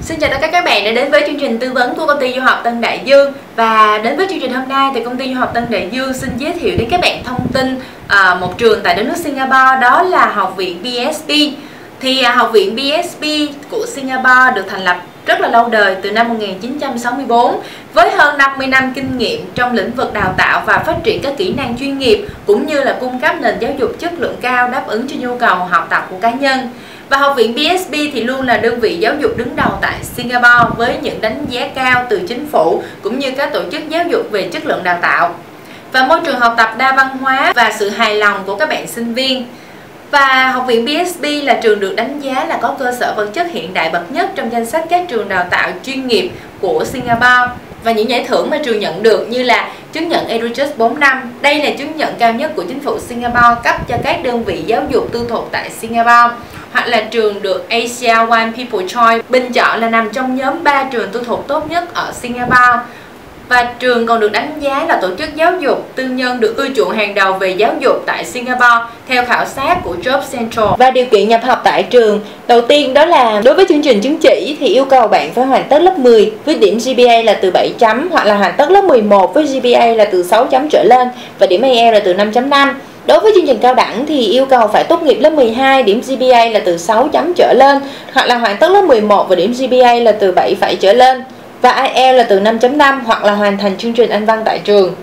Xin chào tất cả các bạn đã đến với chương trình tư vấn của công ty du học Tân Đại Dương và đến với chương trình hôm nay thì công ty du học Tân Đại Dương xin giới thiệu đến các bạn thông tin à, một trường tại đất nước Singapore, đó là học viện BSB thì à, học viện BSB của Singapore được thành lập rất là lâu đời, từ năm 1964 với hơn 50 năm kinh nghiệm trong lĩnh vực đào tạo và phát triển các kỹ năng chuyên nghiệp, cũng như là cung cấp nền giáo dục chất lượng cao đáp ứng cho nhu cầu học tập của cá nhân. Và Học viện BSB thì luôn là đơn vị giáo dục đứng đầu tại Singapore với những đánh giá cao từ chính phủ cũng như các tổ chức giáo dục về chất lượng đào tạo. Và môi trường học tập đa văn hóa và sự hài lòng của các bạn sinh viên. Và Học viện BSB là trường được đánh giá là có cơ sở vật chất hiện đại bậc nhất trong danh sách các trường đào tạo chuyên nghiệp của Singapore. Và những giải thưởng mà trường nhận được như là chứng nhận EduTrust 4 năm. Đây là chứng nhận cao nhất của chính phủ Singapore cấp cho các đơn vị giáo dục tư thục tại Singapore, hoặc là trường được Asia One People Choice bình chọn là nằm trong nhóm 3 trường tư thục tốt nhất ở Singapore. Và trường còn được đánh giá là tổ chức giáo dục tư nhân được ưa chuộng hàng đầu về giáo dục tại Singapore theo khảo sát của Job Central. Và điều kiện nhập học tại trường, đầu tiên đó là đối với chương trình chứng chỉ thì yêu cầu bạn phải hoàn tất lớp 10 với điểm GPA là từ 7 chấm hoặc là hoàn tất lớp 11 với GPA là từ 6 chấm trở lên và điểm IELTS là từ 5.5. Đối với chương trình cao đẳng thì yêu cầu phải tốt nghiệp lớp 12, điểm GPA là từ 6 chấm trở lên, hoặc là hoàn tất lớp 11 và điểm GPA là từ 7 phải trở lên, và IELTS là từ 5.5 hoặc là hoàn thành chương trình Anh văn tại trường.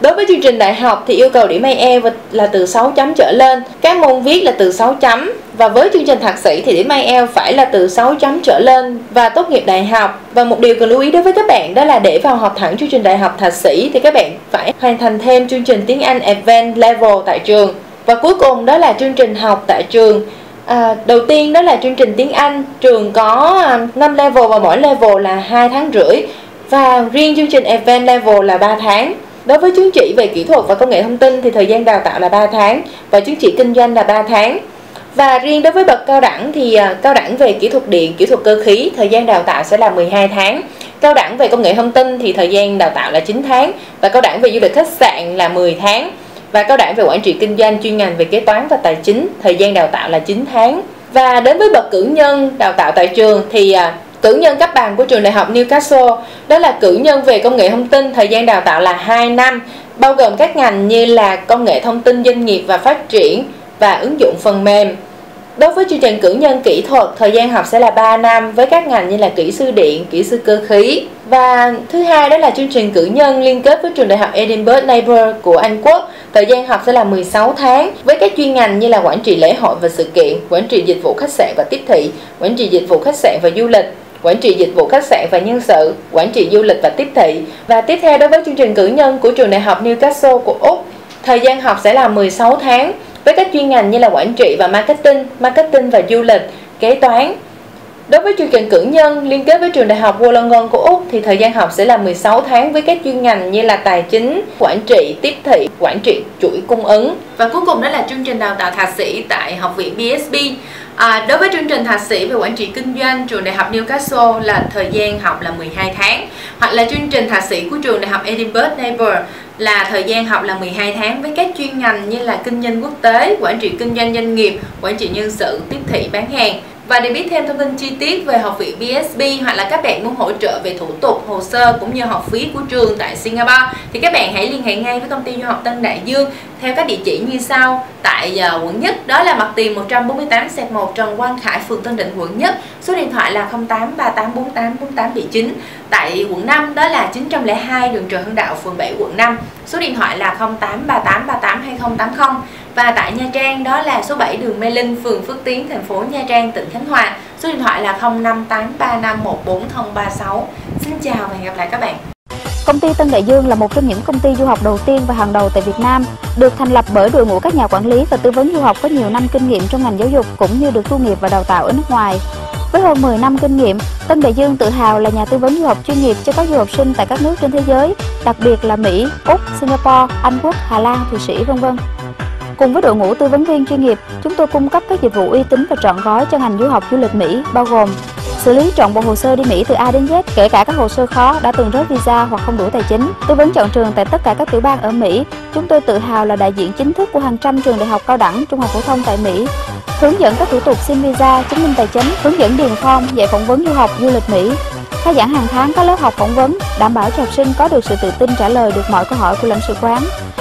Đối với chương trình đại học thì yêu cầu điểm IELTS là từ 6 chấm trở lên, các môn viết là từ 6 chấm và với chương trình thạc sĩ thì điểm IELTS phải là từ 6 chấm trở lên và tốt nghiệp đại học. Và một điều cần lưu ý đối với các bạn đó là để vào học thẳng chương trình đại học thạc sĩ thì các bạn phải hoàn thành thêm chương trình tiếng Anh Advanced Level tại trường. Và cuối cùng đó là chương trình học tại trường À, đầu tiên đó là chương trình tiếng Anh trường có à, 5 level và mỗi level là 2 tháng rưỡi và riêng chương trình event Level là 3 tháng Đối với chứng chỉ về kỹ thuật và công nghệ thông tin thì thời gian đào tạo là 3 tháng và chứng chỉ kinh doanh là 3 tháng. Và riêng đối với bậc cao đẳng thì à, cao đẳng về kỹ thuật điện, kỹ thuật cơ khí, thời gian đào tạo sẽ là 12 tháng. Cao đẳng về công nghệ thông tin thì thời gian đào tạo là 9 tháng và cao đẳng về du lịch khách sạn là 10 tháng. Và cao đẳng về quản trị kinh doanh chuyên ngành về kế toán và tài chính, thời gian đào tạo là 9 tháng. Và đến với bậc cử nhân đào tạo tại trường thì à, Cử nhân cấp bằng của trường đại học Newcastle đó là cử nhân về công nghệ thông tin, thời gian đào tạo là 2 năm, bao gồm các ngành như là công nghệ thông tin doanh nghiệp và phát triển và ứng dụng phần mềm. Đối với chương trình cử nhân kỹ thuật, thời gian học sẽ là 3 năm với các ngành như là kỹ sư điện, kỹ sư cơ khí. Và thứ hai đó là chương trình cử nhân liên kết với trường đại học Edinburgh Neighbour của Anh Quốc. Thời gian học sẽ là 16 tháng với các chuyên ngành như là quản trị lễ hội và sự kiện, quản trị dịch vụ khách sạn và tiếp thị, quản trị dịch vụ khách sạn và du lịch, quản trị dịch vụ khách sạn và nhân sự, quản trị du lịch và tiếp thị. Và tiếp theo đối với chương trình cử nhân của trường đại học Newcastle của Úc, thời gian học sẽ là 16 tháng với các chuyên ngành như là quản trị và marketing, marketing và du lịch, kế toán. Đối với chương trình cử nhân liên kết với trường đại học Wollongong của Úc thì thời gian học sẽ là 16 tháng với các chuyên ngành như là tài chính, quản trị, tiếp thị, quản trị chuỗi cung ứng. Và cuối cùng đó là chương trình đào tạo thạc sĩ tại Học viện BSB. À, đối với chương trình thạc sĩ về quản trị kinh doanh trường đại học Newcastle là thời gian học là 12 tháng hoặc là chương trình thạc sĩ của trường đại học Edinburgh Neighbour là thời gian học là 12 tháng với các chuyên ngành như là kinh doanh quốc tế, quản trị kinh doanh doanh nghiệp, quản trị nhân sự, tiếp thị bán hàng. Và để biết thêm thông tin chi tiết về học viện BSB hoặc là các bạn muốn hỗ trợ về thủ tục, hồ sơ cũng như học phí của trường tại Singapore thì các bạn hãy liên hệ ngay với công ty du học Tân Đại Dương theo các địa chỉ như sau. Tại uh, quận nhất đó là mặt tiền 148 sẹt 1 Trần Quang Khải phường Tân Định quận nhất. Số điện thoại là 0838484879 tại quận 5 đó là 902 đường Trần Hưng Đạo phường 7 quận 5 số điện thoại là 0838382080 và tại Nha Trang đó là số 7 đường Mê Linh, phường Phước Tiến, thành phố Nha Trang, tỉnh Khánh Hòa. Số điện thoại là 0583514036. Xin chào và hẹn gặp lại các bạn. Công ty Tân Đại Dương là một trong những công ty du học đầu tiên và hàng đầu tại Việt Nam, được thành lập bởi đội ngũ các nhà quản lý và tư vấn du học có nhiều năm kinh nghiệm trong ngành giáo dục cũng như được tu nghiệp và đào tạo ở nước ngoài. Với hơn 10 năm kinh nghiệm, Tân Đại Dương tự hào là nhà tư vấn du học chuyên nghiệp cho các du học sinh tại các nước trên thế giới, đặc biệt là Mỹ, Úc, Singapore, Anh Quốc, Hà Lan, Thụy Sĩ, vân vân. Cùng với đội ngũ tư vấn viên chuyên nghiệp, chúng tôi cung cấp các dịch vụ uy tín và trọn gói cho ngành du học du lịch Mỹ, bao gồm xử lý trọn bộ hồ sơ đi Mỹ từ A đến Z, kể cả các hồ sơ khó đã từng rớt visa hoặc không đủ tài chính. Tư vấn chọn trường tại tất cả các tiểu bang ở Mỹ. Chúng tôi tự hào là đại diện chính thức của hàng trăm trường đại học cao đẳng, trung học phổ thông tại Mỹ. Hướng dẫn các thủ tục xin visa, chứng minh tài chính, hướng dẫn điền form, dạy phỏng vấn du học, du lịch Mỹ. Khai giảng hàng tháng các lớp học phỏng vấn, đảm bảo cho học sinh có được sự tự tin trả lời được mọi câu hỏi của lãnh sự quán.